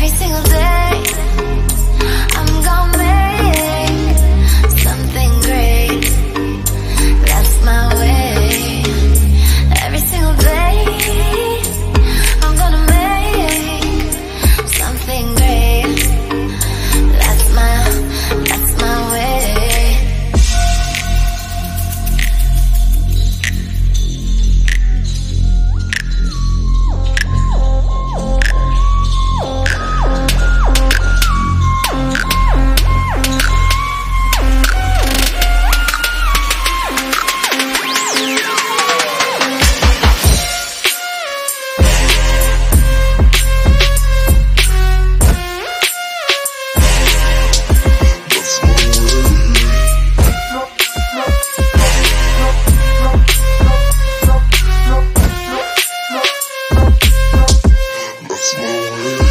Every single day, Holy